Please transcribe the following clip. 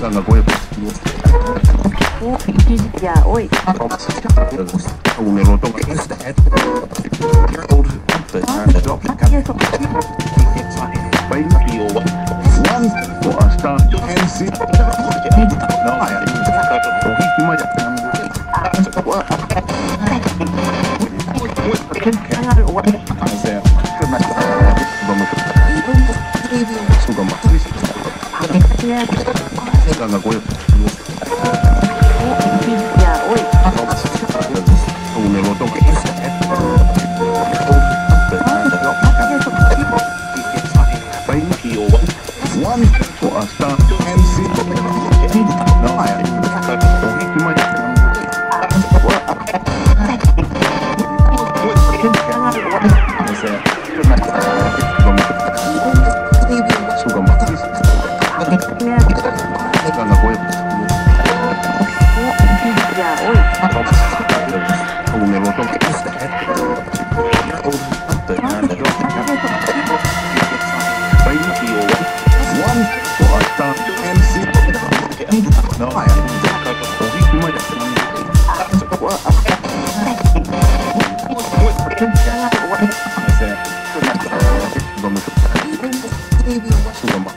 Oh. Oh. Oh, cuma ya. Jangan oi. Vamos. ピンクが多い。あ、そうか。目元が。Thank you. Jangan oi. Vamos. Suka mah.